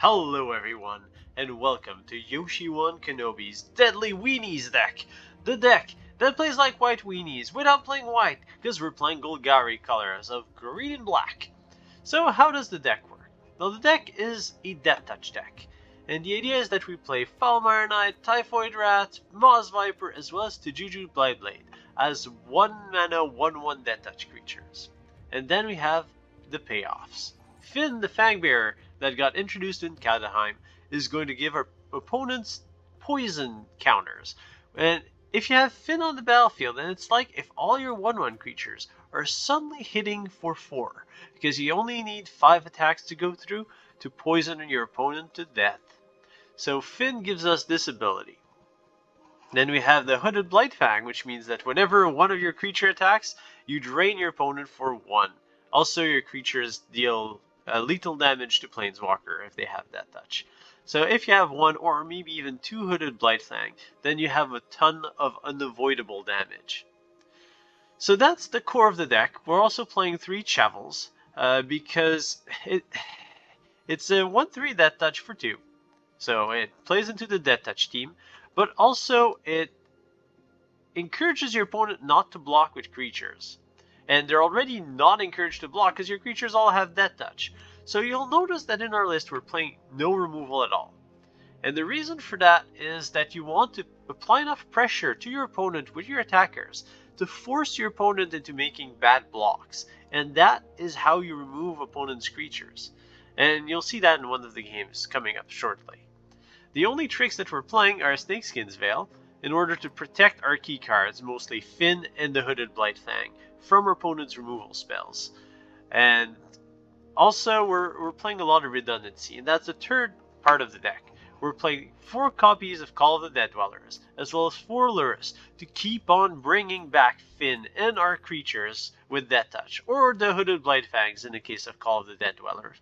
Hello everyone, and welcome to Yoshi-WonKenobi's Deadly Weenies deck! The deck that plays like white weenies without playing white, because we're playing Golgari colors of green and black. So how does the deck work? Well, the deck is a Death Touch deck, and the idea is that we play Foulmire Knight, Typhoid Rat, Moss Viper, as well as Tajuru Blightblade as 1 mana 1-1 Death Touch creatures. And then we have the payoffs. Fynn the Fangbearer that got introduced in Kaldheim is going to give our opponents poison counters. And if you have Fynn on the battlefield, then it's like if all your 1-1 creatures are suddenly hitting for 4, because you only need 5 attacks to go through to poison your opponent to death. So Fynn gives us this ability. Then we have the Hooded Blightfang, which means that whenever one of your creature attacks, you drain your opponent for 1. Also, your creatures deal uh, lethal damage to Planeswalker if they have that touch. So if you have one or maybe even two Hooded Blightfang, then you have a ton of unavoidable damage. So that's the core of the deck. We're also playing three Chevills uh, because it it's a 1-3 Death Touch for 2. So it plays into the Death Touch team, but also it encourages your opponent not to block with creatures and they're already not encouraged to block because your creatures all have Death Touch. So you'll notice that in our list we're playing no removal at all. And the reason for that is that you want to apply enough pressure to your opponent with your attackers to force your opponent into making bad blocks. And that is how you remove opponent's creatures. And you'll see that in one of the games coming up shortly. The only tricks that we're playing are Snakeskin's Veil, in order to protect our key cards, mostly Fynn and the Hooded Blightfang, from our opponent's removal spells. And also, we're, we're playing a lot of redundancy, and that's the third part of the deck. We're playing four copies of Call of the Dead Dwellers, as well as four Lurrus, to keep on bringing back Fynn and our creatures with Death Touch, or the Hooded Blightfangs in the case of Call of the Dead Dwellers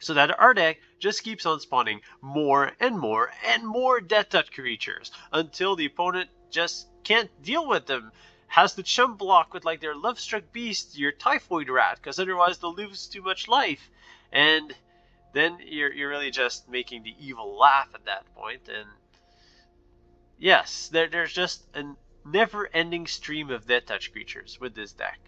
so that our deck just keeps on spawning more and more and more Death Touch creatures until the opponent just can't deal with them. Has to chump block with like their Love Struck Beast, your Typhoid Rat, because otherwise they'll lose too much life. And then you're, you're really just making the evil laugh at that point. And yes, there, there's just a never-ending stream of Death Touch creatures with this deck.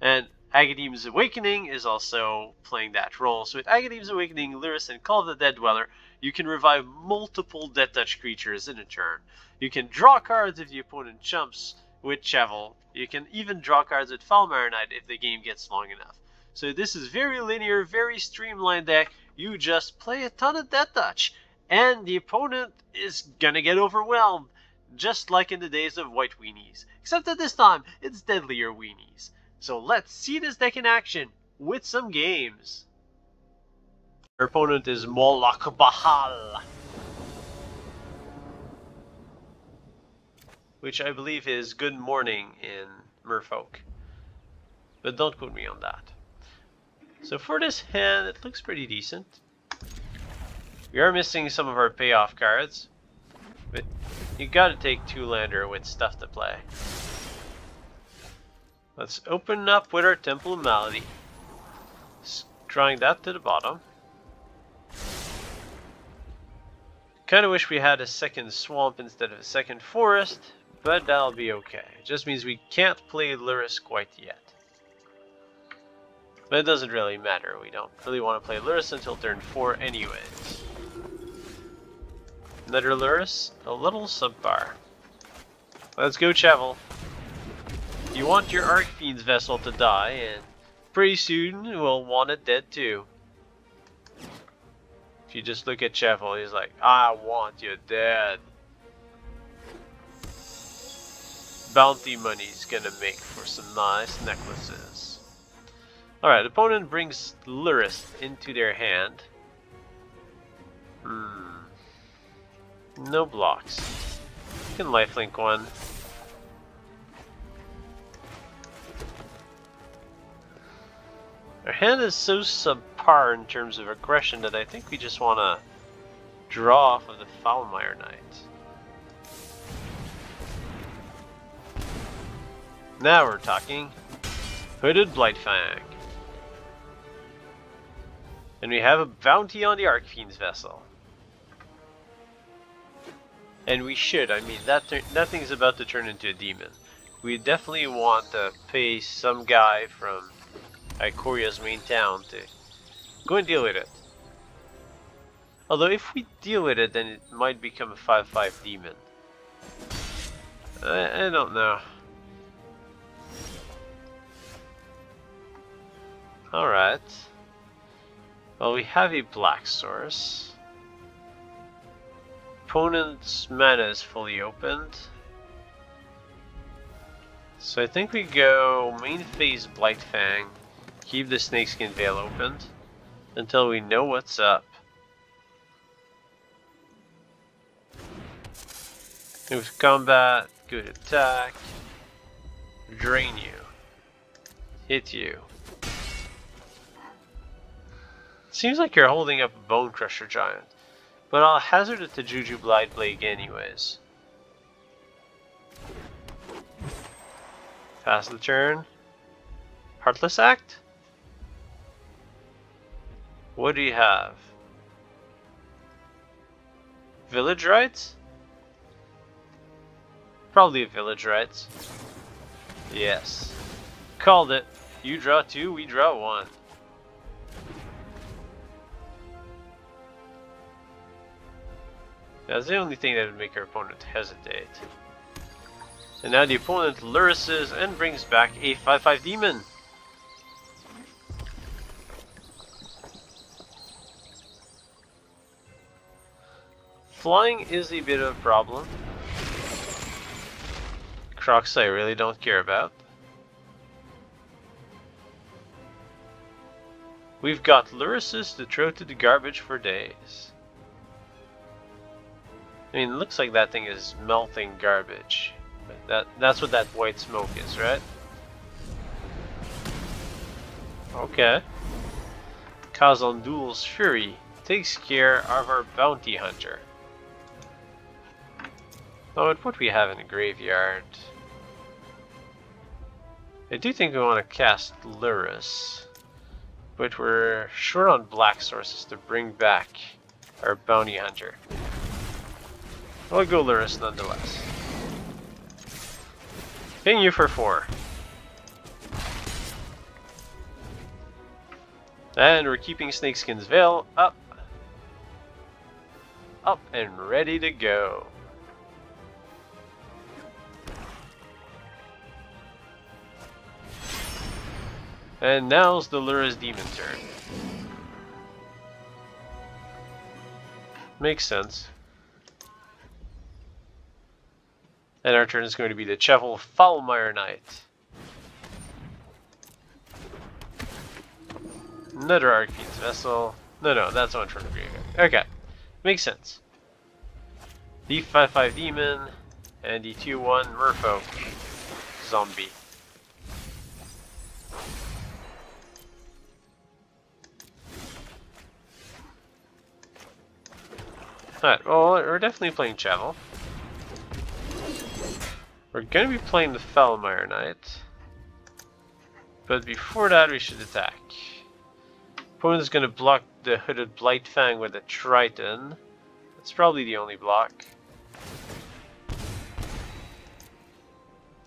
And Agadeem's Awakening is also playing that role. So with Agadeem's Awakening, Lurrus, and Call of the Dead Dweller, you can revive multiple Death Touch creatures in a turn. You can draw cards if the opponent jumps with Chevill. You can even draw cards with Knight if the game gets long enough. So this is very linear, very streamlined deck. You just play a ton of Death Touch, and the opponent is gonna get overwhelmed, just like in the days of White Weenies. Except that this time, it's Deadlier Weenies. So let's see this deck in action with some games. Our opponent is Moloch Bahal. Which I believe is good morning in Merfolk. But don't quote me on that. So for this hand, it looks pretty decent. We are missing some of our payoff cards. But you gotta take two lander with stuff to play. Let's open up with our Temple of Malady. Drawing that to the bottom. Kinda wish we had a second swamp instead of a second forest, but that'll be okay. It just means we can't play Lurrus quite yet. But it doesn't really matter, we don't really want to play Lurrus until turn 4 anyways. Another Lurrus, a little subpar. Let's go Chevill. You want your Archfiend's vessel to die, and pretty soon we'll want it dead too. If you just look at Chevill, he's like, I want you dead. Bounty money's gonna make for some nice necklaces. Alright, opponent brings Lurrus into their hand. Hmm. No blocks. You can lifelink one. Our hand is so subpar in terms of aggression that I think we just want to draw off of the Foulmire Knight. Now we're talking. Hooded Blightfang. And we have a bounty on the Archfiend's vessel. And we should, I mean, that, that thing's about to turn into a demon. We definitely want to pay some guy from Ikoria's main town to go and deal with it. Although if we deal with it, then it might become a 5-5 demon. I, I don't know. Alright. Well, we have a black source. Opponent's mana is fully opened. So I think we go main phase Blightfang, keep the Snakeskin Veil opened until we know what's up. Move combat, good attack, drain you, hit you. Seems like you're holding up a Bone Crusher Giant, but I'll hazard it to Juju Blade anyways. Pass the turn. Heartless Act? What do you have? Village Rites? Probably a Village Rites. Yes. Called it. You draw two, we draw one. That's the only thing that would make our opponent hesitate. And now the opponent lurises and brings back a 5-5 demon. Flying is a bit of a problem. Kroxa I really don't care about. We've got Lurises to throw to the garbage for days. I mean, it looks like that thing is melting garbage. That That's what that white smoke is, right? Okay. Kazuul's Fury takes care of our bounty hunter. Oh, and what we have in the graveyard? I do think we want to cast Lurrus, but we're short on black sources to bring back our bounty hunter. Go Lurrus nonetheless. Hitting you for four. And we're keeping Snakeskin's Veil up. Up and ready to go. And now's the Lura's Demon turn. Makes sense. And our turn is going to be the Chevill Foulmire Knight. Another Archfiend's Vessel. No, no, that's from the graveyard. Okay, makes sense. The 5-5 Demon and the 2-1 Merfolk Zombie. Alright, well, we're definitely playing Chevill. We're going to be playing the Foulmire Knight. But before that, we should attack. Opponent is going to block the Hooded Blightfang with a Triton. That's probably the only block.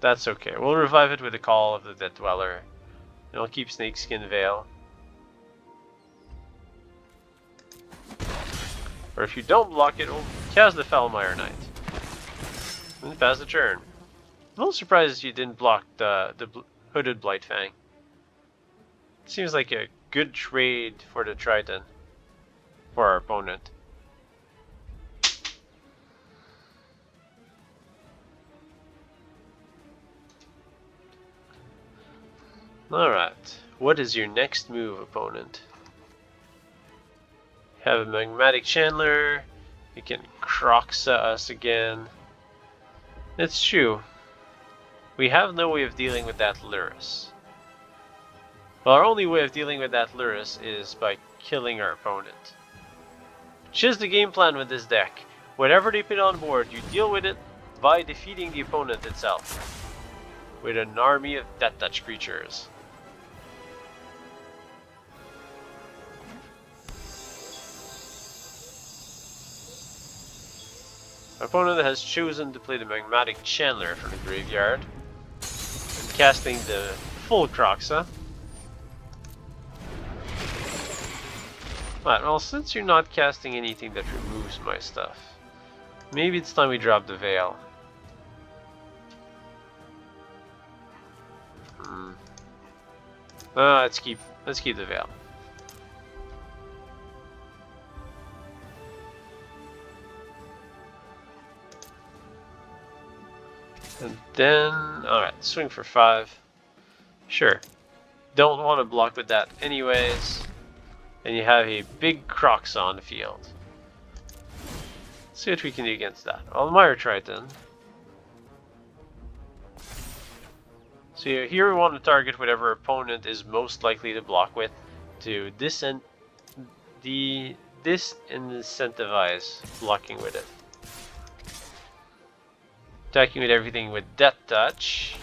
That's okay. We'll revive it with the Call of the Dead Dweller. And I'll keep Snakeskin Veil. Or if you don't block it, we'll cast the Foulmire Knight. And pass the turn. A little surprised you didn't block the, the Hooded Blightfang. Seems like a good trade for the Triton. For our opponent. Alright, what is your next move, opponent? have a Magmatic Channeler. You can Kroxa us again. It's true. We have no way of dealing with that Lurrus. Well, our only way of dealing with that Lurrus is by killing our opponent. Choose the game plan with this deck. Whatever they put on board, you deal with it by defeating the opponent itself. With an army of Death Touch creatures. Our opponent has chosen to play the Magmatic Channeler from the graveyard. Casting the full Kroxa. Right, well since you're not casting anything that removes my stuff, maybe it's time we drop the Veil. Hmm. Uh, let's keep let's keep the Veil. And then, alright, swing for five. Sure. Don't want to block with that anyways. And you have a big Kroxa on the field. See what we can do against that. Almire Triton. So here we want to target whatever opponent is most likely to block with to disincentivize blocking with it. Attacking with everything with Death Touch.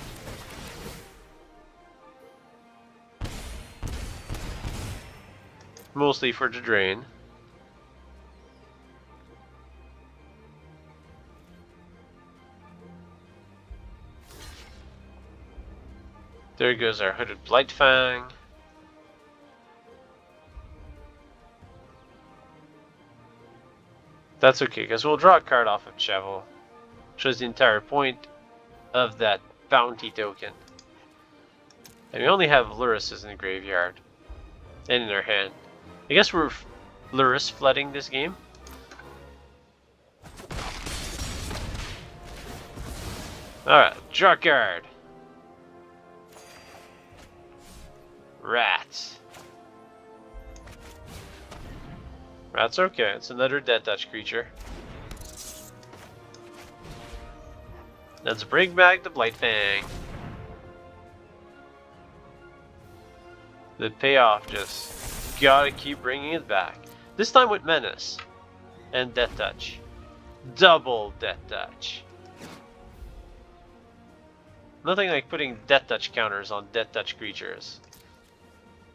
Mostly for the drain. There goes our Hooded Blightfang. That's okay, because we'll draw a card off of Chevill. Shows the entire point of that bounty token. And we only have Lurrus in the graveyard. And in our hand. I guess we're Lurrus flooding this game. Alright, draw card. Rats. Rats okay, it's another dead touch creature. Let's bring back the Blightfang. The payoff just gotta keep bringing it back. This time with Menace and Death Touch. Double Death Touch. Nothing like putting Death Touch counters on Death Touch creatures.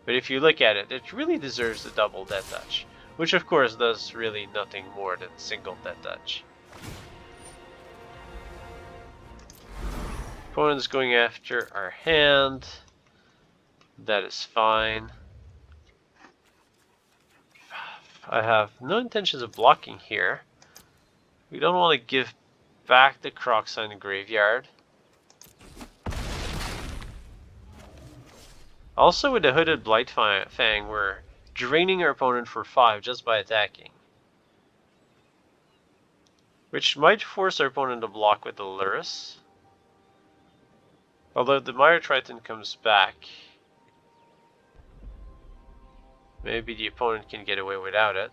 But if you look at it, it really deserves the double Death Touch. Which of course does really nothing more than single Death Touch. Opponent's going after our hand. That is fine. I have no intentions of blocking here. We don't want to give back the the graveyard. Also with the Hooded Blight Fang, we're draining our opponent for 5 just by attacking. Which might force our opponent to block with the Lurrus. Although the Mire Triton comes back, maybe the opponent can get away without it.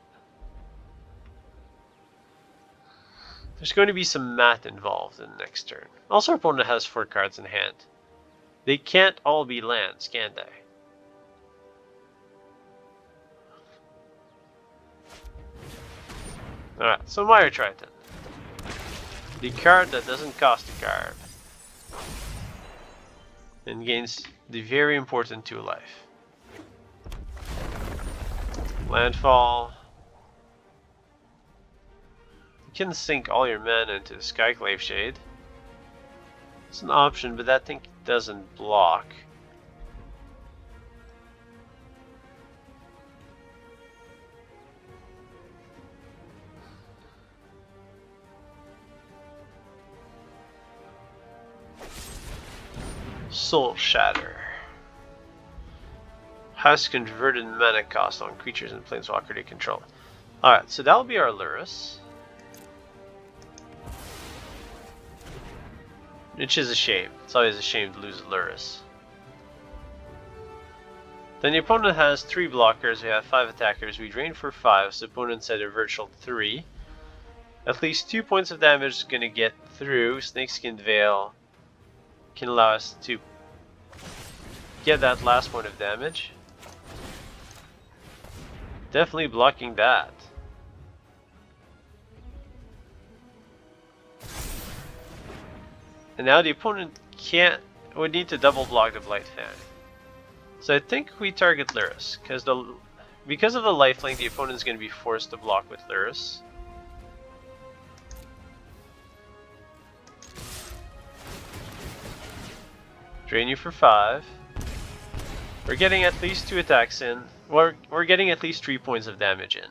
There's going to be some math involved in the next turn. Also, our opponent has four cards in hand. They can't all be lands, can they? Alright, so Mire Triton. The card that doesn't cost a card and gains the very important 2 life. Landfall. You can sink all your men into the Skyclave Shade. It's an option, but that thing doesn't block. Soul Shatter. Has converted mana cost on creatures and planeswalker to control. Alright, so that'll be our Lurrus. Which is a shame. It's always a shame to lose a Lurrus. Then the opponent has three blockers, we have five attackers, we drain for five, so opponent's at a virtual three. At least two points of damage is going to get through. Snakeskin Veil can allow us to get that last point of damage. Definitely blocking that. And now the opponent can't, would need to double block the Blight Fang. So I think we target Lurrus, because the because of the lifelink the opponent is going to be forced to block with Lurrus. Drain you for 5. We're getting at least 2 attacks in. We're, we're getting at least 3 points of damage in.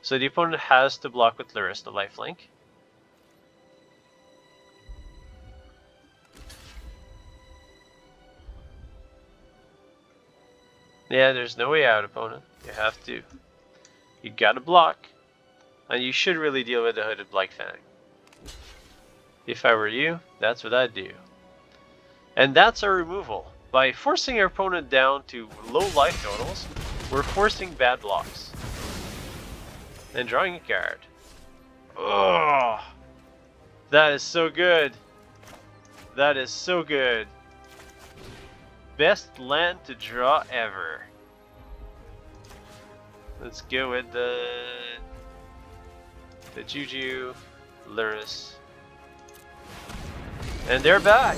So the opponent has to block with Lurrus the lifelink. Yeah, there's no way out, opponent. You have to. You gotta block. And you should really deal with the Hooded Blightfang. If I were you, that's what I'd do. And that's our removal. By forcing our opponent down to low life totals, we're forcing bad blocks. And drawing a card. Oh, that is so good. That is so good. Best land to draw ever. Let's go with the the Juju, Lurrus. And they're back!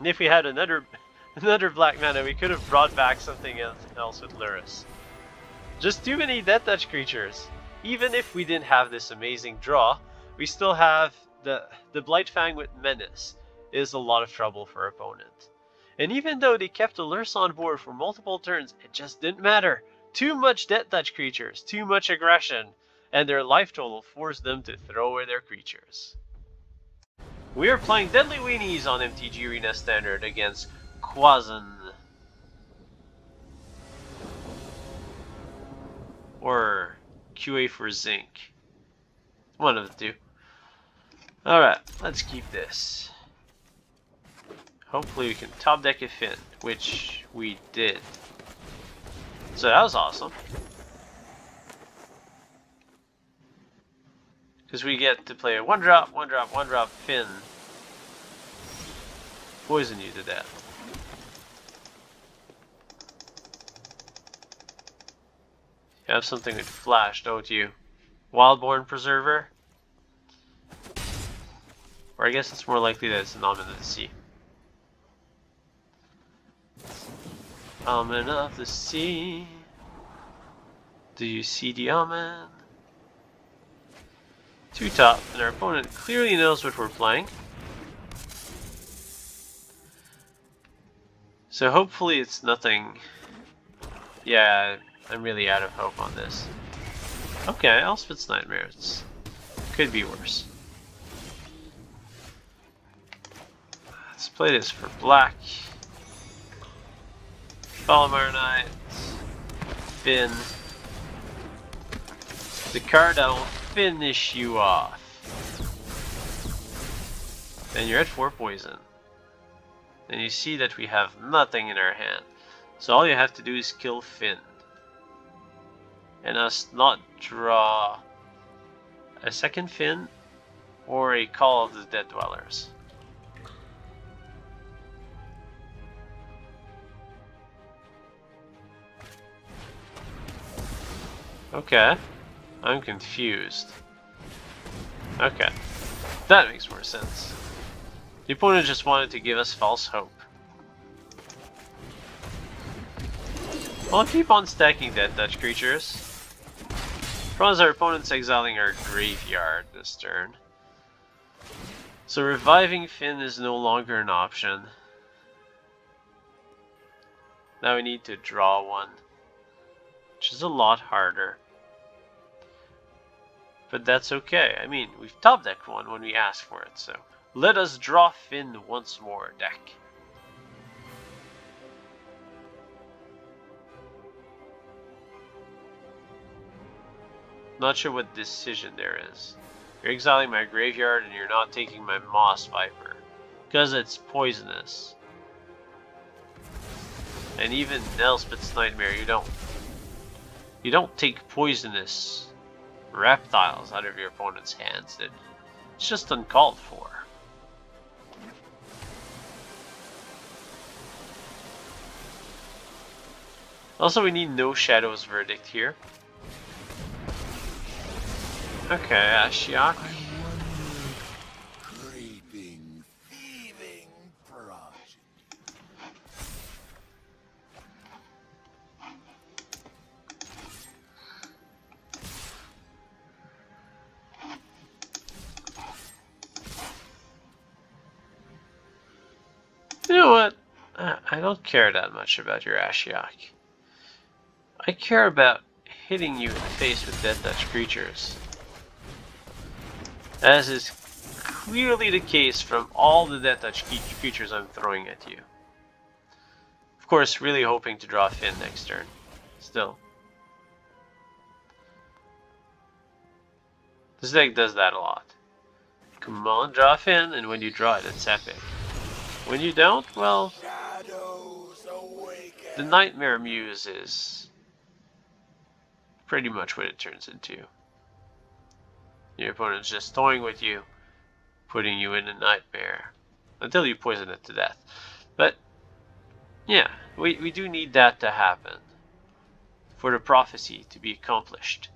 And if we had another another black mana, we could have brought back something else with Lurrus. Just too many Death Touch creatures. Even if we didn't have this amazing draw, we still have the the Blightfang with Menace is a lot of trouble for opponent. And even though they kept Lurrus on board for multiple turns, it just didn't matter. Too much Death Touch creatures, too much aggression, and their life total forced them to throw away their creatures. We are playing Deadly Weenies on MTG Arena Standard against Quazen. Or QA for Zinc. One of the two. Alright, let's keep this. Hopefully we can top deck a Fynn, which we did. So that was awesome. Because we get to play a one drop, one drop, one drop Fynn. Poison you to death. You have something with flash, don't you? Wildborn Preserver? Or I guess it's more likely that it's an Omen of the Sea. Omen of the Sea. Do you see the Omen? Two top, and our opponent clearly knows what we're playing. So hopefully it's nothing... Yeah, I'm really out of hope on this. Okay, Elspeth's. It's... Could be worse. Let's play this for black. Foulmire Knight. Fynn. The card that'll finish you off. And you're at 4 poison. And you see that we have nothing in our hand. So all you have to do is kill Fynn. And us not draw a second Fynn or a Call of the Dead Dwellers. Okay. I'm confused. Okay. That makes more sense. The opponent just wanted to give us false hope. I'll keep on stacking Death Touch creatures. Problem is our opponent's exiling our graveyard this turn. So reviving Fynn is no longer an option. Now we need to draw one which is a lot harder. But that's okay. I mean, we've top decked one when we asked for it, so let us draw Fynn once more, deck. Not sure what decision there is. You're exiling my graveyard and you're not taking my Moss Viper. Because it's poisonous. And even Elspeth's Nightmare, you don't you don't take poisonous reptiles out of your opponent's hands. It's just uncalled for. Also, we need no Shadow's Verdict here. Okay, Ashiok. Uh, I don't care that much about your Ashiok. I care about hitting you in the face with Death Touch creatures. As is clearly the case from all the Death Touch creatures I'm throwing at you. Of course, really hoping to draw Fynn next turn. Still. This deck does that a lot. Come on, draw Fynn, and when you draw it, it's epic. When you don't, well, the Nightmare Muse is pretty much what it turns into. Your opponent's just toying with you, putting you in a nightmare, until you poison it to death. But, yeah, we, we do need that to happen, for the prophecy to be accomplished.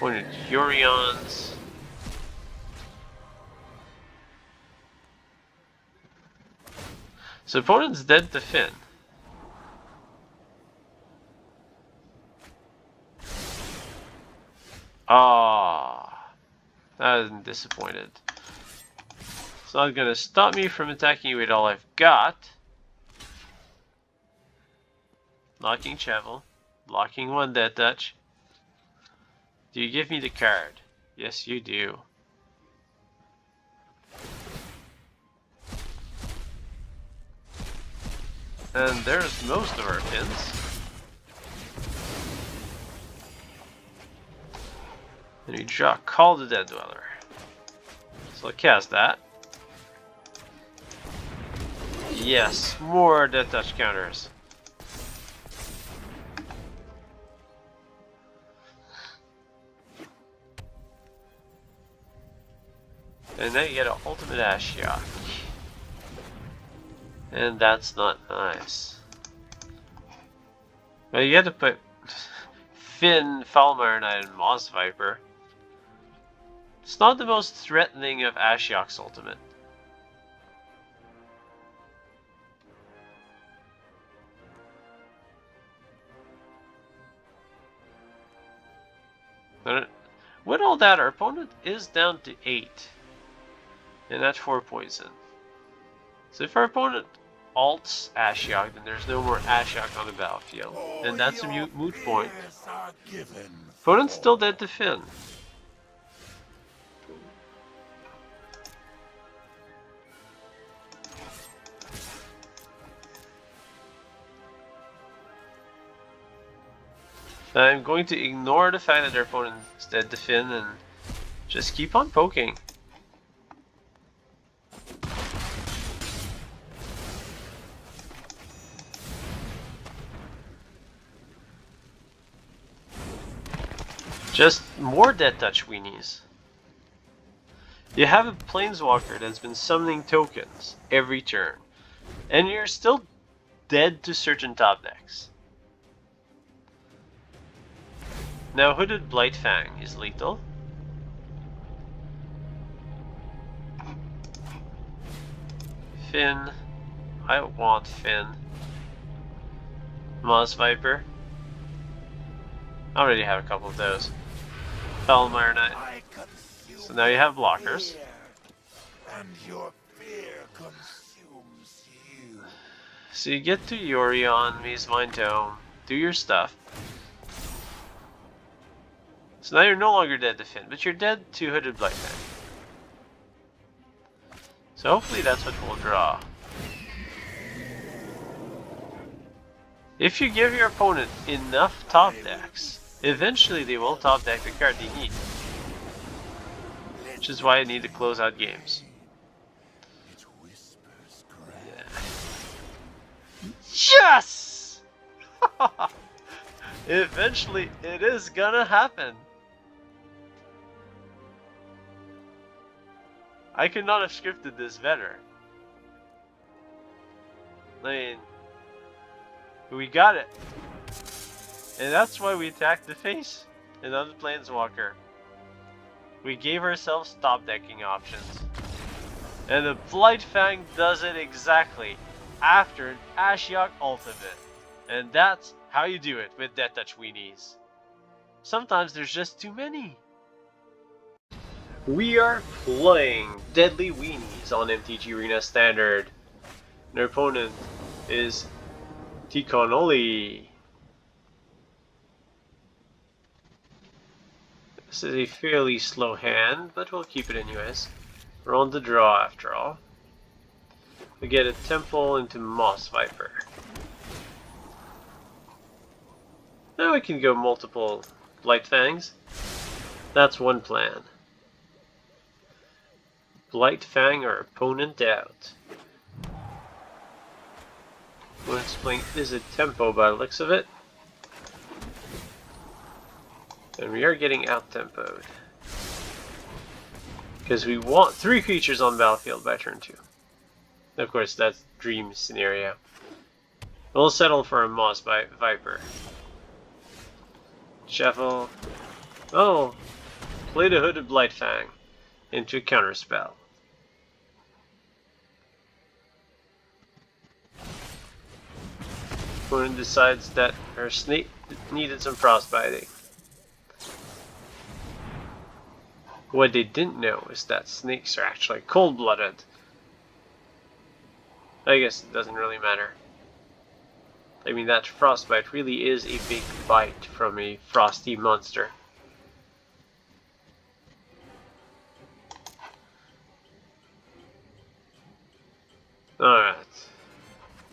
Pointed Yorions. So opponent's dead to Fynn. Ah, I'm disappointed. It's not gonna stop me from attacking you with all I've got. Locking Chevill. Locking one dead touch. Do you give me the card? Yes, you do. And there's most of our pins. And we draw Call the Dead Dweller. So I'll cast that. Yes, more Death Touch counters. And then you get an ultimate Ashiok. And that's not nice. Well, you had to put Foulmire Knight, and Moss Viper. It's not the most threatening of Ashiok's ultimate. But with all that, our opponent is down to 8. And that's 4 poison. So if our opponent alts Ashiok, then there's no more Ashiok on the battlefield. And that's a mute moot point. Opponent's still dead to Fynn. I'm going to ignore the fact that their opponent is dead to Fynn and just keep on poking. Just more dead touch weenies. You have a Planeswalker that's been summoning tokens every turn, and you're still dead to certain top decks. Now Hooded Blightfang is lethal. Fynn. I want Fynn. Moss Viper. I already have a couple of those. Foulmire Knight. So now you have blockers. And your fear consumes you. So you get to Yorion, Mistmine Tome, do your stuff. So now you're no longer dead to Fynn, but you're dead to Hooded Blightfang. So hopefully that's what we'll draw. If you give your opponent enough top decks, Eventually they will top deck the card they need. Which is why I need to close out games. Yeah. Yes! Eventually it is gonna happen. I could not have scripted this better. I mean, we got it. And that's why we attacked the face and not the Planeswalker. We gave ourselves top decking options. And the Blightfang does it exactly after an Ashiok Ultimate. And that's how you do it with Death Touch Weenies. Sometimes there's just too many. We are playing Deadly Weenies on MTG Arena Standard. And our opponent is Tikonoli. This is a fairly slow hand, but we'll keep it anyways. We're on the draw after all. We get a Temple into Moss Viper. Now we can go multiple Blight Fangs. That's one plan. Blight Fang our opponent out. Let's play is a tempo by the looks of it. And we are getting out tempoed. Because we want three creatures on the battlefield by turn two. Of course, that's dream scenario. We'll settle for a Moss by Viper. Shuffle. Oh! Played a Hooded Blightfang into a counterspell. Opponent decides that her snake needed some frostbiting. What they didn't know is that snakes are actually cold-blooded. I guess it doesn't really matter. I mean, that frostbite really is a big bite from a frosty monster. Alright.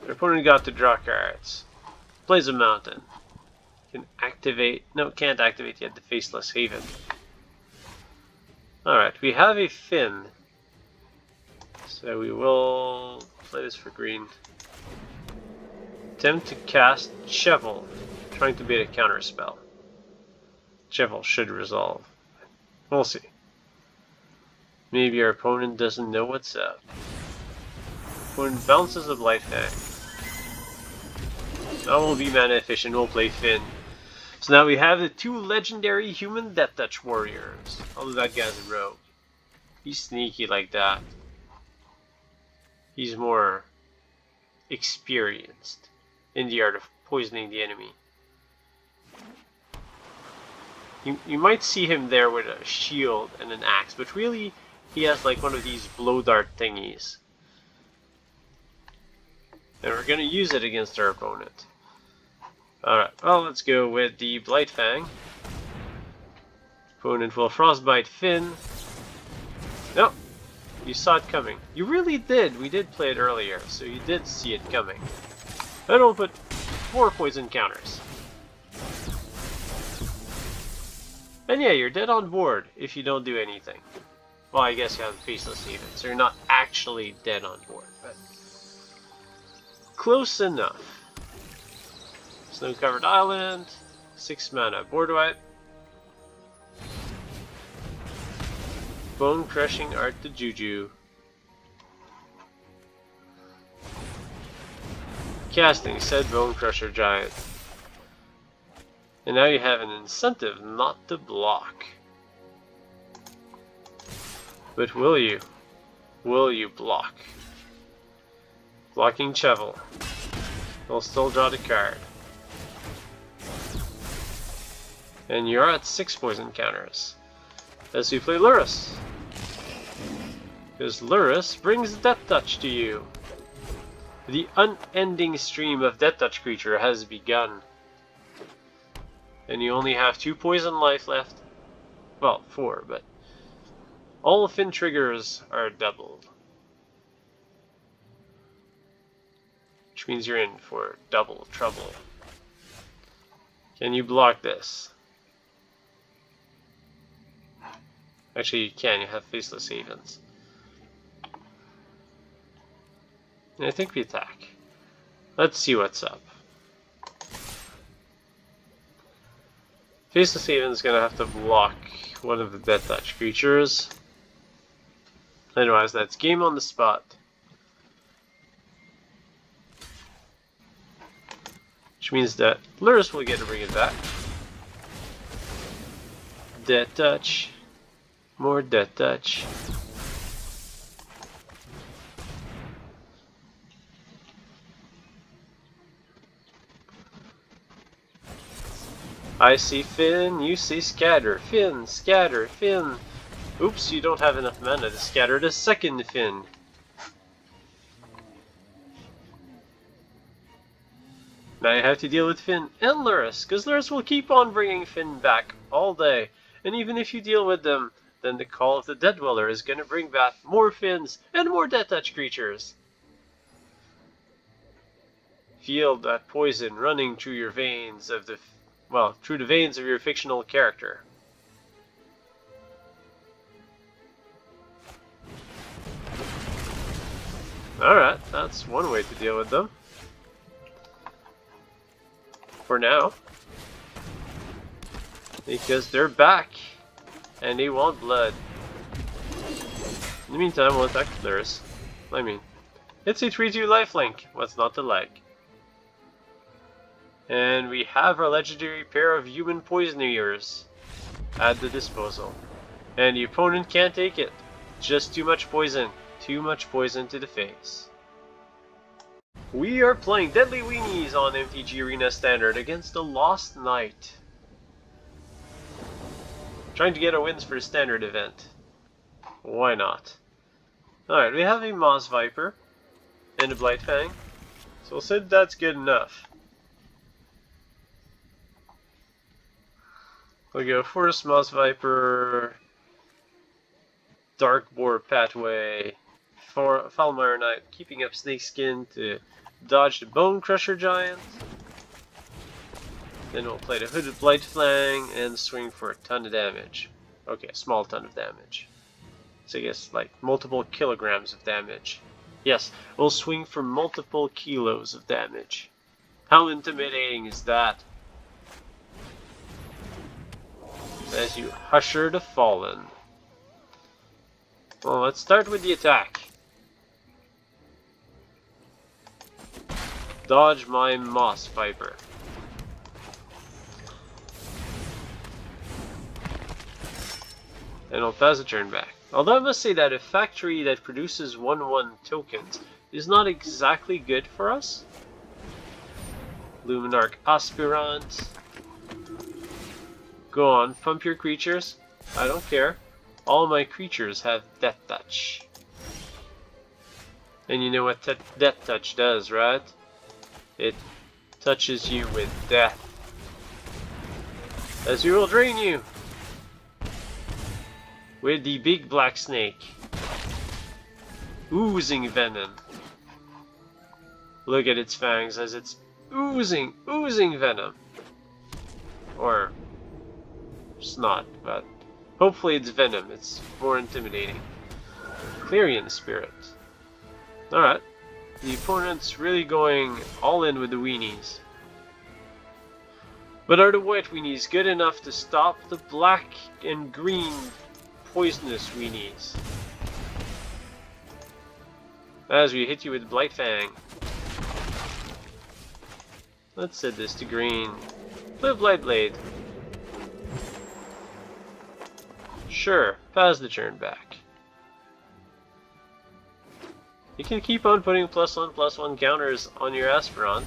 Your opponent got to draw cards. Plays a mountain. Can activate... No, can't activate yet the Faceless Haven. Alright, we have a Fynn. So we will play this for green. Attempt to cast Chevill, trying to beat a counter spell. Chevill should resolve. We'll see. Maybe our opponent doesn't know what's up. Opponent bounces a Blight Fang. That will be mana efficient, we'll play Fynn. So now we have the two legendary human Death Touch warriors. Although that guy's a rogue. He's sneaky like that. He's more experienced in the art of poisoning the enemy. You, you might see him there with a shield and an axe, but really he has like one of these blow dart thingies. And we're to use it against our opponent. Alright, well let's go with the Blight Fang. Opponent will Frostbite Fynn. Nope, you saw it coming. You really did, we did play it earlier, so you did see it coming. Then we'll put four poison counters. And yeah, you're dead on board if you don't do anything. Well, I guess you have Faceless Haven, so you're not actually dead on board, but close enough. Snow-covered island, 6 mana, board wipe. Bone crushing art to Juju. Casting said Bone Crusher Giant. And now you have an incentive not to block. But will you? Will you block? Blocking Chevill. Will still draw the card. And you're at 6 poison counters. As we play Lurrus. Because Lurrus brings Death Touch to you. The unending stream of Death Touch creature has begun. And you only have 2 poison life left. Well, 4, but... All Fynn triggers are doubled. Which means you're in for double trouble. Can you block this? Actually, you can. You have faceless havens. And I think we attack. Let's see what's up. Faceless Haven's gonna have to block one of the Death Touch creatures. Otherwise, that's game on the spot. Which means that Lurrus will get to bring it back. Death Touch. More death touch. I see Fynn, you see scatter. Fynn, scatter, Fynn. Oops, you don't have enough mana to scatter the second Fynn. Now you have to deal with Fynn and Lurrus, because Lurrus will keep on bringing Fynn back all day. And even if you deal with them, then the Call of the Death-Dweller is going to bring back more Fynns and more Death Touch creatures. Feel that poison running through your veins of the, well, through the veins of your fictional character. Alright, that's one way to deal with them. For now. Because they're back. And they want blood. In the meantime, we'll attack Lurrus. I mean, it's a 3-2 lifelink. What's not to like? And we have our legendary pair of human poisoners at the disposal. And the opponent can't take it. Just too much poison. Too much poison to the face. We are playing Deadly Weenies on MTG Arena Standard against the Lost Knight. Trying to get our wins for the Standard event. Why not? Alright, we have a Moss Viper and a Blightfang. So we'll say that's good enough. We'll go Forest Moss Viper, Darkbore Pathway, for Foulmire Knight, keeping up Snakeskin to dodge the Bonecrusher Giant. Then we'll play the Hooded Blightfang and swing for a ton of damage. Okay, a small ton of damage. So I guess like multiple kilograms of damage. Yes, we'll swing for multiple kilos of damage. How intimidating is that? As you Usher the Fallen. Well, let's start with the attack. Dodge my Moss Viper. And pass turn back. Although I must say that a factory that produces 1-1 tokens is not exactly good for us. Luminarch Aspirant. Go on, pump your creatures. I don't care. All my creatures have Death Touch. And you know what Death Touch does, right? It touches you with death. As we will drain you with the big black snake. Oozing venom. Look at its fangs as it's oozing, oozing venom. Or snot, but hopefully it's venom. It's more intimidating. Clarion Spirit. Alright. The opponent's really going all in with the weenies. But are the white weenies good enough to stop the black and green poisonous weenies? As we hit you with Blight Fang. Let's set this to green. Play Blightblade. Sure, pass the turn back. You can keep on putting plus one plus one counters on your aspirant.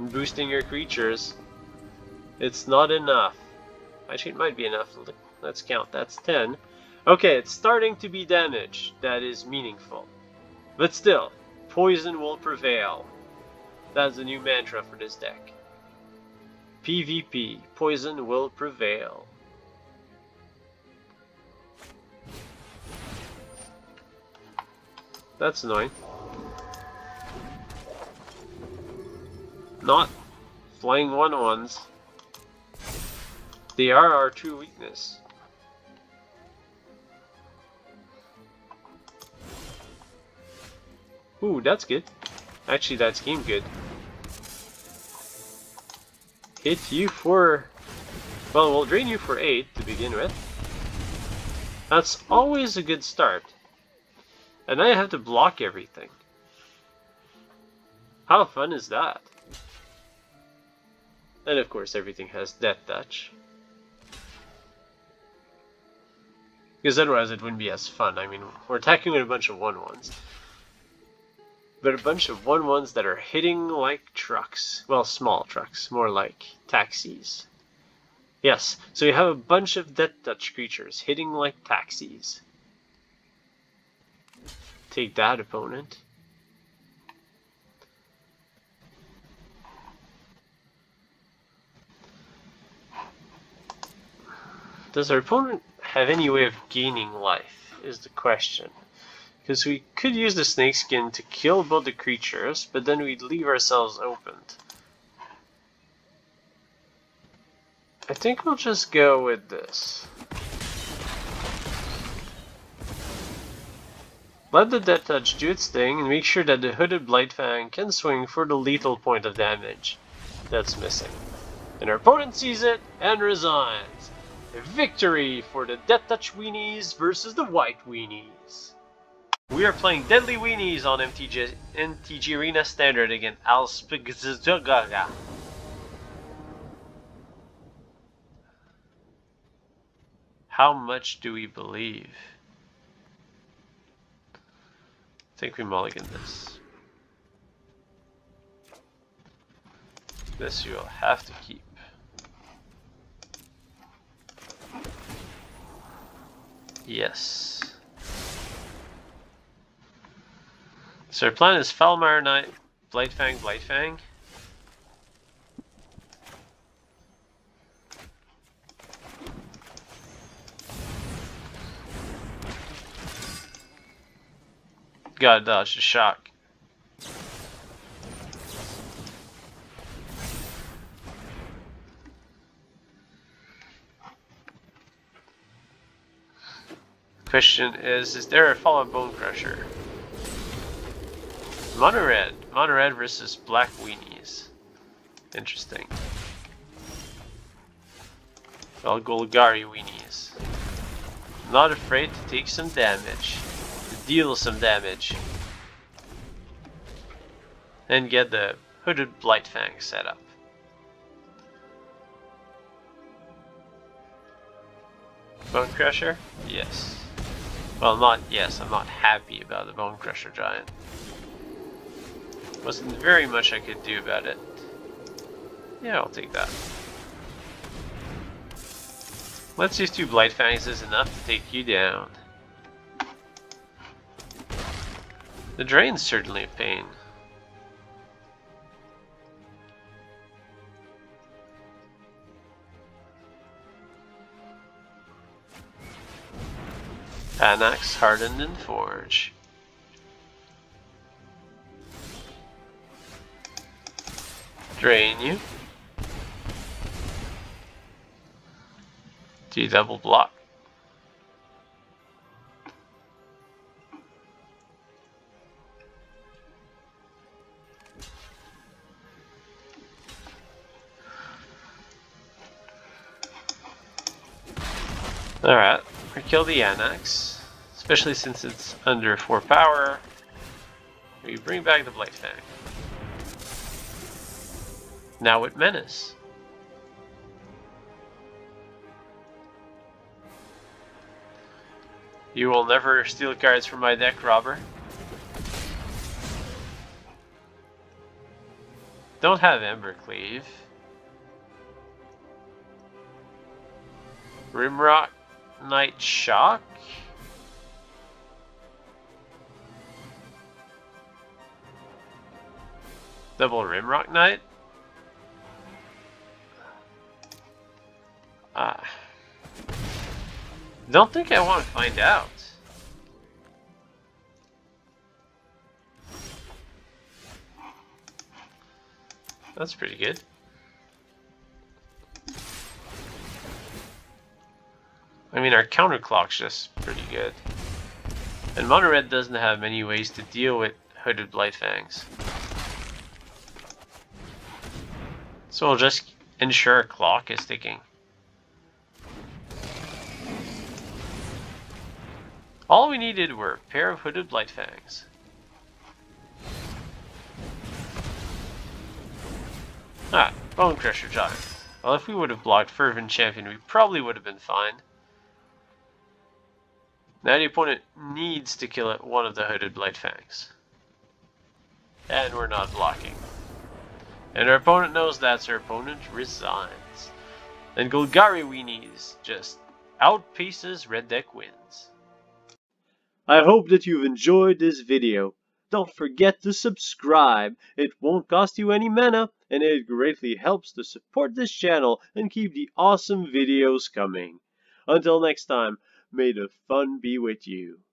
Boosting your creatures. It's not enough. Actually, it might be enough. Let's count. That's 10. Okay, it's starting to be damage that is meaningful. But still, poison will prevail. That's a new mantra for this deck. PvP, poison will prevail. That's annoying. Not flying one ones. They are our true weakness. Ooh, that's good. Actually, that's game good. Hit you for... Well, we'll drain you for 8 to begin with. That's always a good start. And now I have to block everything. How fun is that? And of course everything has Death Touch. Because otherwise it wouldn't be as fun. I mean, we're attacking with a bunch of 1-1s. But a bunch of 1-1s that are hitting like trucks. Well, small trucks. More like taxis. Yes, so you have a bunch of Death Touch creatures hitting like taxis. Take that, opponent. Does our opponent have any way of gaining life, is the question. Because we could use the snakeskin to kill both the creatures, but then we'd leave ourselves opened. I think we'll just go with this. Let the Death Touch do its thing and make sure that the Hooded Blightfang can swing for the lethal point of damage that's missing. And our opponent sees it and resigns. A victory for the Death Touch Weenies versus the White Weenies. We are playing Deadly Weenies on MTG, MTG Arena Standard against Alspigzgaga. How much do we believe? I think we mulligan this. This you will have to keep. Yes. So our plan is Foulmire Knight, Blightfang, Blightfang. Gotta dodge uh, the shock. Question is, is there a Fallen Bonecrusher? Mono Red. Mono Red versus Black Weenies. Interesting. Well, Golgari Weenies. Not afraid to take some damage. To deal some damage. And get the Hooded Blightfang set up. Bonecrusher? Yes. Well, not yes, I'm not happy about the Bonecrusher Giant. Wasn't very much I could do about it. Yeah, I'll take that. Let's use two Blightfangs is enough to take you down. The drain's certainly a pain. Anax hardened and forge. Drain you. D double block. Alright, we kill the Anax, especially since it's under 4 power. We bring back the Blightfang. Now with Menace. You will never steal cards from my deck, Robber. Don't have Embercleave. Rimrock Knight Shock? Double Rimrock Knight? Uh, don't think I want to find out. That's pretty good. I mean, our counterclock's just pretty good. And Mono Red doesn't have many ways to deal with Hooded Blightfangs. So we'll just ensure our clock is ticking. All we needed were a pair of hooded Blightfangs. Ah, Bonecrusher Giant. Well, if we would have blocked Fervent Champion, we probably would have been fine. Now the opponent needs to kill one of the hooded Blightfangs. And we're not blocking. And our opponent knows that, our opponent resigns. And Golgari Weenies just outpaces Red Deck wins. I hope that you've enjoyed this video. Don't forget to subscribe. It won't cost you any mana and it greatly helps to support this channel and keep the awesome videos coming. Until next time, may the fun be with you.